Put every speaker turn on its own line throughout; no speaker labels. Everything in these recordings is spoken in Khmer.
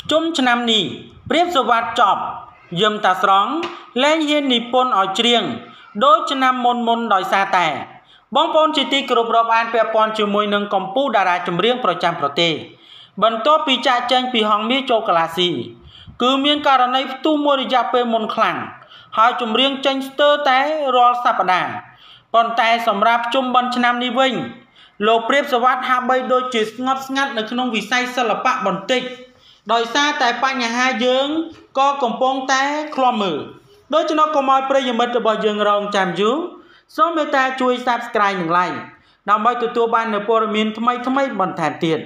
ភ្ជុំឆ្នាំនេះព្រាបសវត្តចប់យឹមតាស្រង់លែងហ៊ាននិពន្ធឲ្យច្រៀងដោយឆ្នាំមុនមុនដោយសារតែ បងប្អូនជាទីគោរពរាប់អានពាក់ព័ន្ធជាមួយនឹងកម្ពុជាតារាចម្រៀងប្រចាំប្រទេសបន្ទាប់ពីចាក់ចែងពីហងមាសចូលកលាស៊ីគឺមានករណីផ្ទុះមួយរយៈពេលមុនខ្លាំងហើយចម្រៀងចេញស្ទើរតែរាល់សប្តាហ៍ប៉ុន្តែសម្រាប់ជុំបិណ្ឌឆ្នាំនេះវិញលោកព្រាបសវត្តហាក់បីដូចជាស្ងប់ស្ងាត់នៅក្នុងវិស័យសិល្បៈបន្តិច ដោយសារតែបញ្ហាយើងក៏កំពុងតែឃ្លាំមើលដូច្នោះកុំឲ្យប្រិយមិត្តរបស់យើងរងចាំយូរសូមមេត្តាជួយ Subscribe និង Like ដើម្បីទទួលបាននូវព័ត៌មានថ្មីថ្មីបន្ថែមទៀត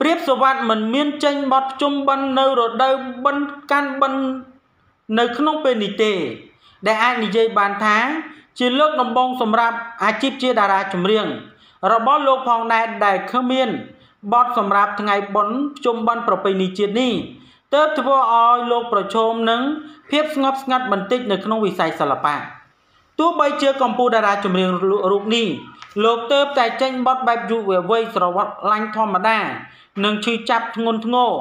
ព្រៀបសវត្តមិនមានចេញបទជុំបិណ្ឌនៅរដូវបិណ្ឌកាន់បិណ្ឌនៅក្នុងពេលនេះទេ ដែលអាចនិយាយបានថា ជាលើកដំបូងសម្រាប់អាជីពជាតារាចម្រៀងរបស់លោកផងដែរដែលគ្មាន បទសម្រាប់ថ្ងៃបុណ្យជុំបិណ្ឌប្រពៃណីជាតិនេះទើបធ្វើឲ្យលោកប្រឈមនឹងភាពស្ងប់ស្ងាត់បន្តិចនៅក្នុងវិស័យសិល្បៈទោះបីជាកម្ពុជាតារាចម្រៀងរូបនេះលោកទើបតែចេញបទបែបយុវវ័យស្រវឹកឡាញ់ធម្មតានិងឈឺចាប់ធ្ងន់ធ្ងរ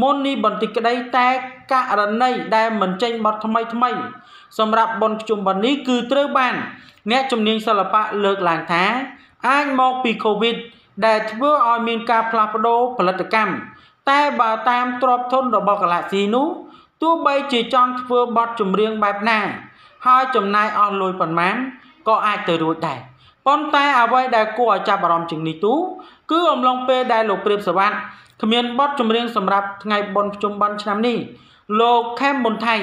មុននេះបន្តិចក្តីតែករណីដែលមិនចេញបទថ្មីថ្មី សម្រាប់បុណ្យភ្ជុំបិណ្ឌនេះគឺត្រូវបាន អ្នកជំនាញសិល្បៈលើកឡើងថា អាចមកពី COVID ដែលធ្វើឲ្យមានការផ្លាស់ប្ដូរផលិតកម្មតែបើតាមទ្របធនរបស់កាឡាស៊ីនោះទោះបីជាចង់ធ្វើបទចម្រៀងបែបណា ហើយចំណាយអស់លុយប៉ុន្មានក៏អាចទៅរួចដែរប៉ុន្តែអ្វីដែលគួរឲ្យចាប់អារម្មណ៍ជាងនេះទូគឺអំឡុងពេលដែលលោកព្រាបសវត្តគ្មានបទចម្រៀងសម្រាប់ថ្ងៃបុណ្យភ្ជុំបិណ្ឌឆ្នាំនេះលោកខេមប៊ុនថៃ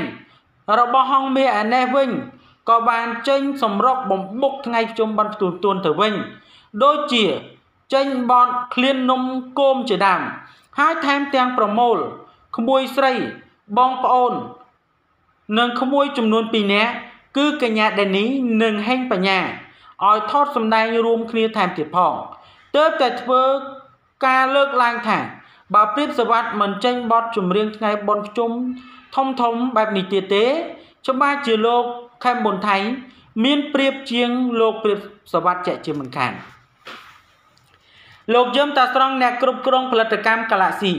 របស់ហងមាឯនេះវិញក៏បានចេញសម្រុកបំបុកថ្ងៃភ្ជុំបិណ្ឌផ្ទួនទួនទៅវិញ ដូចជា ចេញបទឃ្លាននំគោមជាដើមហើយថែមទាំងប្រមូលក្មួយស្រីបងប្អូន និងក្មួយចំនួន2នាក់គឺកញ្ញាដេនីនិងហេងបញ្ញាឲ្យថតសម្ដែងរួមគ្នាថែមទៀតផងទើបតែធ្វើការលើកឡើងថា បើព្រៀបសវត្តមិនចេញបទចម្រៀងថ្ងៃបុណ្យភ្ជុំធំធំបែបនេះទៀតទេ ច្បាស់ជាលោកខេមប៊ុនថៃ មានព្រៀបជាងលោកព្រៀបសវត្តជាជាមិនខាន លោកយឹមតាស្រង់អ្នកគ្រប់គ្រងផលិតកម្ម Galaxy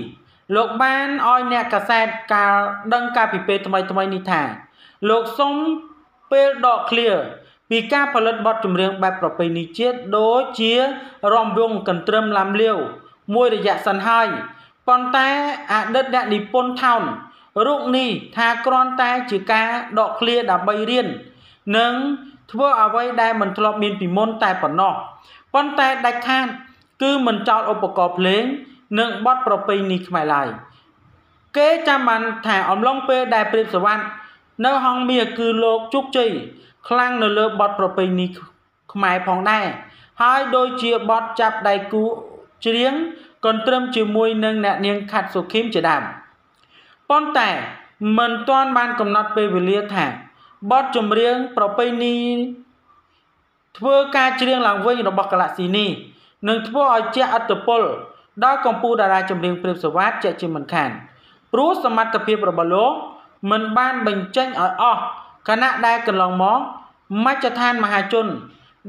លោកបានឲ្យអ្នកកាសែតកាលដឹងកាលពីពេលថ្មីថ្មីនេះថា លោកសុំពេលដកឃ្លាពីការផលិតបទចម្រៀងបែបប្រពៃណីជាតិដូចជារំវងកន្ទ្រឹមឡាំលាវមួយរយៈសិនហើយប៉ុន្តែអតីតអ្នកនិពន្ធថោនរូបនេះថាគ្រាន់តែជាការដកឃ្លាដើម្បីរៀននិងធ្វើអ្វីដែលមិនធ្លាប់មានពីមុនតែប៉ុណ្ណោះប៉ុន្តែដាច់ខាត គឺមិនចោលឧបករណ៍ភ្លេង និងបទប្រពៃណីខ្មែរឡើយគេចាំបានថាអំឡុងពេលដែលព្រាបសវណ្ណនៅហងមាសគឺលោកជោគជ័យខ្លាំងនៅលើបទប្រពៃណីខ្មែរផងដែរហើយដូចជាបទចាប់ដៃគូច្រៀងកន្ទ្រឹមជាមួយនឹងអ្នកនាងខាត់សុខីមជាដើមប៉ុន្តែមិនទាន់បានកំណត់ពេលវេលាថាបទចម្រៀងប្រពៃណីធ្វើការច្រៀងឡើងវិញរបស់កាឡាស៊ីនេះ នឹងធ្វើឲ្យជះឥទ្ធិពលដល់កម្ពុជាតារាចម្រៀងព្រាបសវត្តជាជាមិនខានព្រោះសមត្ថភាពរបស់លោកមិនបានបញ្ចេញឲ្យអស់ខណៈដែលកន្លងមកមជ្ឈដ្ឋានមហាជន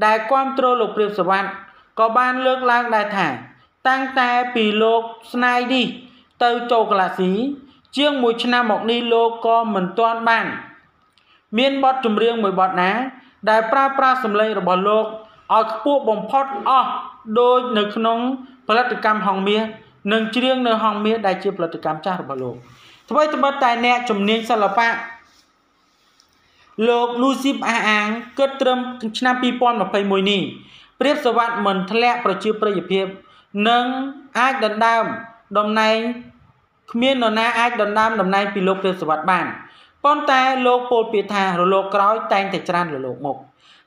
ដែលគ្រប់គ្រងលោកព្រាបសវត្តក៏បានលើកឡើងដែរថាតាំងតែពីលោកស្នាយនេះទៅចូលក្លាស៊ីជាង1ឆ្នាំមកនេះលោកក៏មិនទាន់បាន មានបទចម្រៀងមួយបទណា ដែលប្រើប្រាស់សម្លេងរបស់លោកឲ្យខ្ពស់បំផុតអស់ ដូចនៅក្នុងផលិតកម្មហងមាសនិងច្រៀងនៅហងមាសដែលជាផលិតកម្មចាស់របស់លោកអ្វីត្បិតតែអ្នកជំនាញសិល្បៈលោកលូស៊ីបអះអាងគិតត្រឹមឆ្នាំ2021នេះព្រាបសវត្តមិនធ្លាក់ប្រជាប្រិយភាព និងអាចដណ្ដើមតំណែងគ្មាននរណាអាចដណ្ដើមតំណែងពីលោកព្រាបសវត្តបានប៉ុន្តែលោកពោលពាក្យថារលកក្រោយតែងតែច្រើនរលកមុខ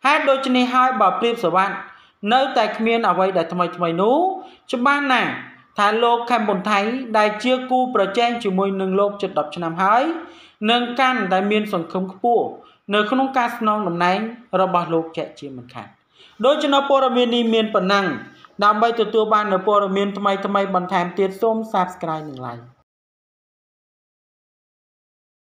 ហេតុដូច្នេះហើយបើព្រាបសវត្ត នៅតែគ្មានអ្វីដែលថ្មីថ្មីនោះច្បាស់ណាស់ថាលោកខេមប៊ុនថៃដែលជាគូប្រជែងជាមួយនឹងលោកជិត10ឆ្នាំហើយនឹងកាន់តែមានសង្ឃឹមខ្ពស់នៅក្នុងការស្នងតំណែងរបស់លោកជាជាមិនខានដូច្នេះព័ត៌មាននេះមានប៉ុណ្ណឹងដើម្បីទទួលបាននូវព័ត៌មានថ្មីថ្មីបន្ថែមទៀតសូម Subscribe និង Like